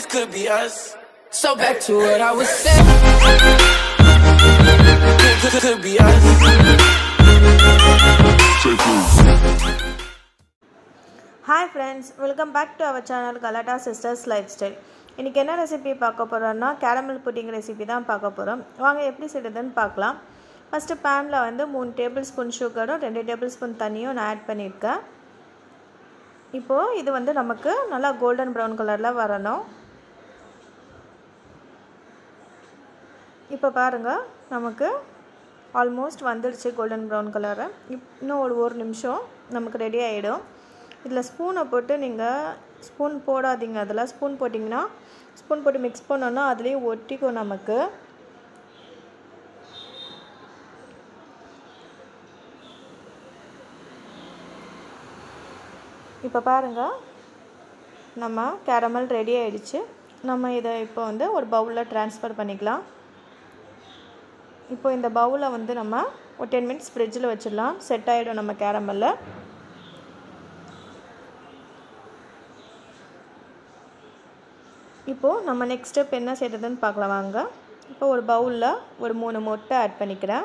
this could be us. So back to what I was saying. Could, could, be us. Hi friends welcome back to our channel Galatta sisters lifestyle இன்றைக்கி என்ன recipe பார்க்க போகிறோன்னா caramel pudding recipe தான் பார்க்க போகிறோம் வாங்க எப்படி செய்யுதுன்னு பார்க்கலாம் ஃபஸ்ட்டு பேனில் வந்து மூணு டேபிள் ஸ்பூன் சுகரும் ரெண்டு டேபிள் ஸ்பூன் தண்ணியும் நான் ஆட் பண்ணியிருக்கேன் இப்போது இது வந்து நமக்கு நல்லா கோல்டன் ப்ரௌன் கலரில் வரணும் இப்போ பாருங்கள் நமக்கு ஆல்மோஸ்ட் வந்துடுச்சு கோல்டன் ப்ரௌன் கலரை இப் இன்னும் ஒரு ஒரு நிமிஷம் நமக்கு ரெடி ஆகிடும் இதில் ஸ்பூனை போட்டு நீங்கள் ஸ்பூன் போடாதீங்க. அதில் ஸ்பூன் போட்டிங்கன்னா ஸ்பூன் போட்டு மிக்ஸ் பண்ணோன்னா அதுலேயும் ஒட்டிக்கும் நமக்கு. இப்போ பாருங்கள் நம்ம கேரமல் ரெடி ஆகிடுச்சு நம்ம இதை இப்போ வந்து ஒரு பவுலில் ட்ரான்ஸ்ஃபர் பண்ணிக்கலாம். இப்போ இந்த பவுலை வந்து நம்ம ஒரு டென் மினிட்ஸ் ஃப்ரிட்ஜில் வச்சிடலாம். செட் ஆகிடும் நம்ம கேரமல்ல இப்போது நம்ம நெக்ஸ்ட் ஸ்டெப் என்ன செய்கிறதுன்னு பார்க்கலாம். வாங்க. இப்போ ஒரு பவுலில் ஒரு மூணு முட்டை ஆட் பண்ணிக்கிறேன்.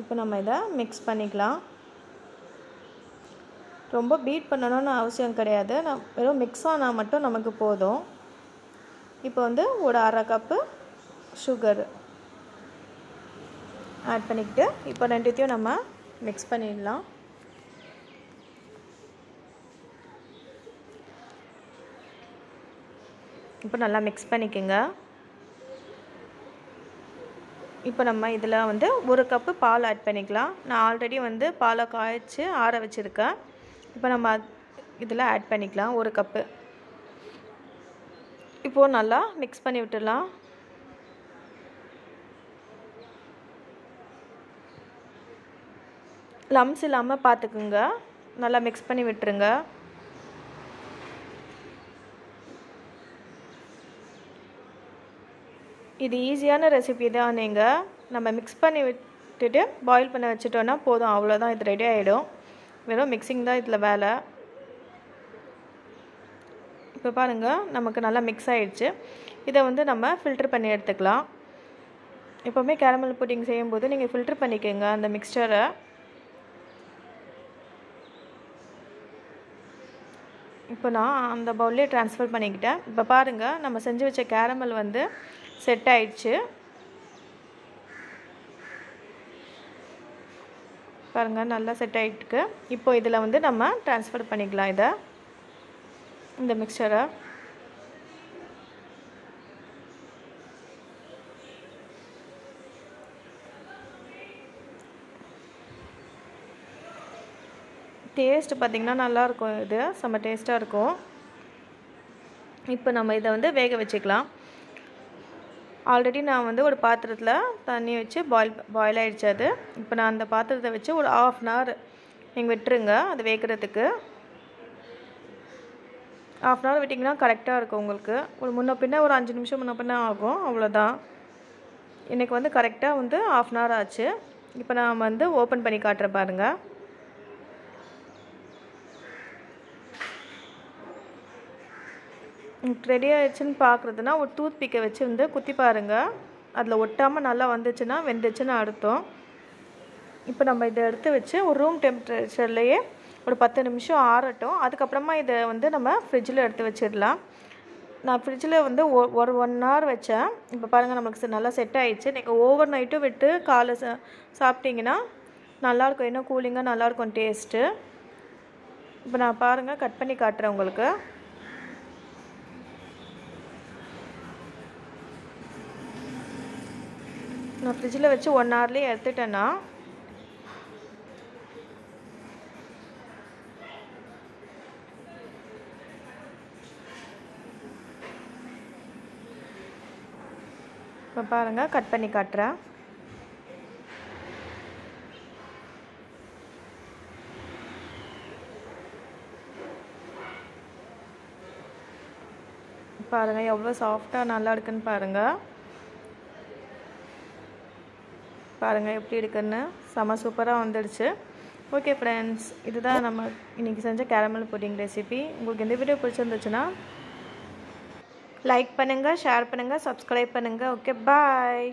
இப்போ நம்ம இதை மிக்ஸ் பண்ணிக்கலாம். ரொம்ப பீட் பண்ணணும்னு அவசியம் கிடையாது. நான் வெறும் மிக்ஸ் ஆனால் மட்டும் நமக்கு போதும். இப்போ வந்து ஒரு அரை கப்பு சுகர் ஆட் பண்ணிக்கிட்டு இப்போ ரெண்டுத்தையும் நம்ம மிக்ஸ் பண்ணிடலாம். இப்போ நல்லா மிக்ஸ் பண்ணிக்கோங்க. இப்போ நம்ம இதில் வந்து ஒரு கப்பு பால் ஆட் பண்ணிக்கலாம். நான் ஆல்ரெடி வந்து பாலை காய்ச்சி ஆற வச்சுருக்கேன். இப்போ நம்ம இதில் ஆட் பண்ணிக்கலாம் ஒரு கப்பு. இப்போது நல்லா மிக்ஸ் பண்ணி விட்டுடலாம். லம்ஸ் இல்லாமல் பார்த்துக்குங்க. நல்லா மிக்ஸ் பண்ணி விட்டுருங்க. இது ஈஸியான ரெசிபி தான். நீங்கள் நம்ம மிக்ஸ் பண்ணி விட்டுட்டு பாயில் பண்ண வச்சுட்டோன்னா போதும். அவ்வளோதான் இது ரெடி ஆகிடும் வெறும் மிக்சிங் தான் இதில் வேலை. இப்போ பாருங்கள் நமக்கு நல்லா மிக்ஸ் ஆகிடுச்சு இதை வந்து நம்ம ஃபில்ட்ரு பண்ணி எடுத்துக்கலாம். எப்போவுமே கேரமல் புட்டிங் செய்யும்போது நீங்கள் ஃபில்ட்ரு பண்ணிக்கோங்க அந்த மிக்சரை இப்போ நான் அந்த பவுல்லே ட்ரான்ஸ்ஃபர் பண்ணிக்கிட்டேன். இப்போ பாருங்கள் நம்ம செஞ்சு வச்ச கேரமல் வந்து செட் ஆயிடுச்சு. பாருங்கள் நல்லா செட் ஆகிட்டுருக்கு இப்போ இதில் வந்து நம்ம ட்ரான்ஸ்ஃபர் பண்ணிக்கலாம் இதை. இந்த மிக்சரை டேஸ்ட் பார்த்திங்கன்னா நல்லாயிருக்கும் இது. செம்ம டேஸ்ட்டாக இருக்கும். இப்போ நம்ம இதை வந்து வேக வச்சுக்கலாம். ஆல்ரெடி நான் வந்து ஒரு பாத்திரத்தில் தண்ணி வச்சு பாயில் பாயில் ஆகிடுச்சு அது. இப்போ நான் அந்த பாத்திரத்தை வச்சு ஒரு ஆஃப் அன் ஹவர் நீங்கள் விட்டுருங்க அது வேகிறதுக்கு. ஆஃப் அன் ஹவர் விட்டிங்கன்னா கரெக்டாக இருக்கும் உங்களுக்கு. ஒரு முன்ன பின்ன ஒரு அஞ்சு நிமிஷம் முன்ன பின்ன ஆகும் அவ்வளோதான் எனக்கு வந்து கரெக்டாக வந்து ஆஃப் அன் ஹவர் ஆச்சு. இப்போ நான் வந்து ஓப்பன் பண்ணி காட்டுறேன் பாருங்கள் ரெடி ஆகிடுச்சின்னு பார்க்குறதுனா ஒரு டூத் பிக்கை வச்சு வந்து குத்தி பாருங்கள் அதில் ஒட்டாமல் நல்லா வந்துச்சுன்னா வெந்துச்சுன்னு அர்த்தம். இப்போ நம்ம இதை எடுத்து வச்சு ஒரு ரூம் டெம்பரேச்சர்லேயே ஒரு பத்து நிமிஷம் ஆறட்டும். அதுக்கப்புறமா இதை வந்து நம்ம ஃப்ரிட்ஜில் எடுத்து வச்சிடலாம். நான் ஃப்ரிட்ஜில் வந்து ஒரு ஒன் ஹவர் வச்சேன். இப்போ பாருங்கள் நமக்கு நல்லா செட் ஆகிடுச்சு நீங்கள் ஓவர் நைட்டும் விட்டு காலை சா சாப்பிட்டீங்கன்னா நல்லாயிருக்கும் இன்னும் கூலிங்காக நல்லாயிருக்கும் டேஸ்ட்டு இப்போ நான் பாருங்கள் கட் பண்ணி காட்டுறேன் உங்களுக்கு. நான் ஃப்ரிட்ஜில் வச்சு ஒன் ஹவர்லேயே எடுத்துட்டேன்னா இப்போ பாருங்கள் கட் பண்ணி காட்டுறேன். பாருங்கள் எவ்வளோ சாஃப்டாக நல்லா இருக்குன்னு பாருங்கள் பாருங்கள் எப்படி இருக்குன்னு. செம சூப்பராக வந்துடுச்சு. ஓகே ஃப்ரெண்ட்ஸ் இதுதான் நம்ம இன்றைக்கி செஞ்ச கேரமல் புட்டிங் ரெசிபி உங்களுக்கு இந்த வீடியோ பிடிச்சிருந்துச்சுன்னா லைக் பண்ணுங்கள் ஷேர் பண்ணுங்கள் சப்ஸ்கிரைப் பண்ணுங்கள் ஓகே பாய்